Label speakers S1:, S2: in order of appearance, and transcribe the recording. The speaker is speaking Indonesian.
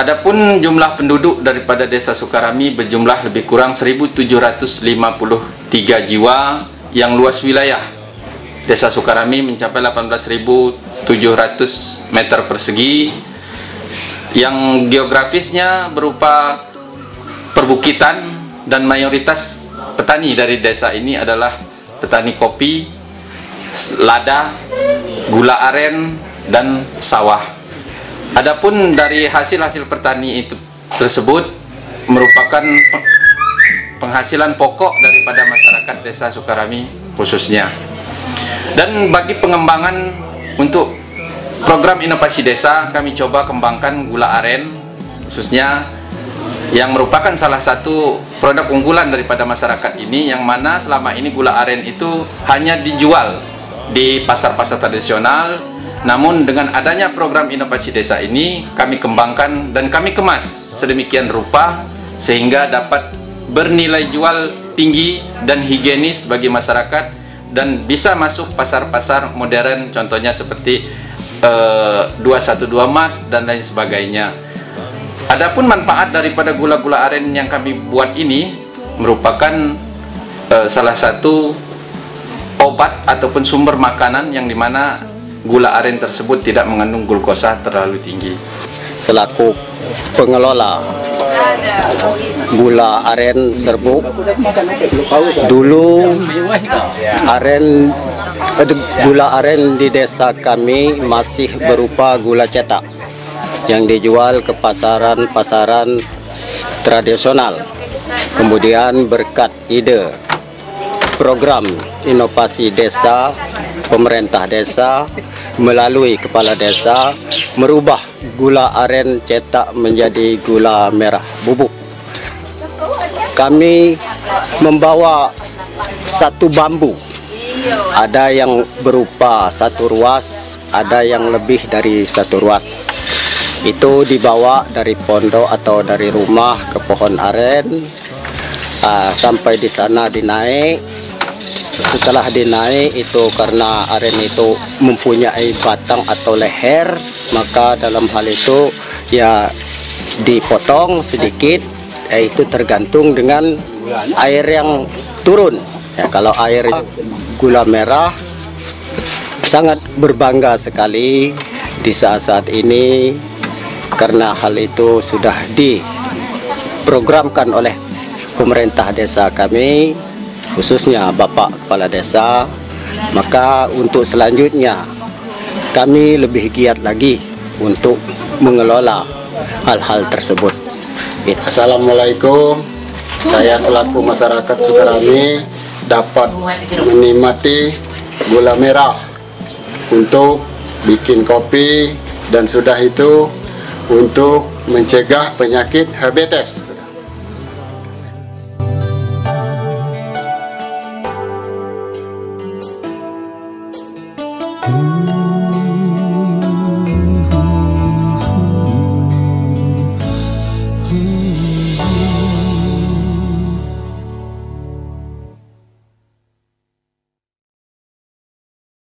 S1: Adapun jumlah penduduk daripada Desa Sukarami berjumlah lebih kurang 1753 jiwa yang luas wilayah. Desa Sukarami mencapai 18.700 meter persegi yang geografisnya berupa perbukitan dan mayoritas petani dari desa ini adalah petani kopi, lada, gula aren, dan sawah. Adapun dari hasil-hasil petani itu tersebut merupakan penghasilan pokok daripada masyarakat Desa Sukarami khususnya. Dan bagi pengembangan untuk program inovasi desa kami coba kembangkan gula aren khususnya yang merupakan salah satu produk unggulan daripada masyarakat ini yang mana selama ini gula aren itu hanya dijual di pasar-pasar tradisional namun dengan adanya program inovasi desa ini kami kembangkan dan kami kemas sedemikian rupa sehingga dapat bernilai jual tinggi dan higienis bagi masyarakat dan bisa masuk pasar-pasar modern contohnya seperti eh, 212 mat dan lain sebagainya. Adapun manfaat daripada gula-gula aren yang kami buat ini merupakan uh, salah satu obat ataupun sumber makanan yang di mana gula aren tersebut tidak mengandung glukosa terlalu tinggi.
S2: Selaku pengelola gula aren serbuk, dulu aren gula aren di desa kami masih berupa gula cetak yang dijual ke pasaran-pasaran tradisional. Kemudian berkat ide program inovasi desa pemerintah desa melalui kepala desa merubah gula aren cetak menjadi gula merah bubuk. Kami membawa satu bambu. Ada yang berupa satu ruas, ada yang lebih dari satu ruas. Itu dibawa dari pondok atau dari rumah ke pohon aren. Uh, sampai di sana dinaik setelah dinaik itu karena aren itu mempunyai batang atau leher maka dalam hal itu ya dipotong sedikit eh, itu tergantung dengan air yang turun. Ya kalau air gula merah sangat berbangga sekali di saat-saat ini karena hal itu sudah diprogramkan oleh pemerintah desa kami khususnya Bapak Kepala Desa maka untuk selanjutnya kami lebih giat lagi untuk mengelola hal-hal tersebut.
S3: Assalamualaikum. Saya selaku masyarakat Sukarami dapat menikmati gula merah untuk bikin kopi dan sudah itu untuk mencegah penyakit diabetes Música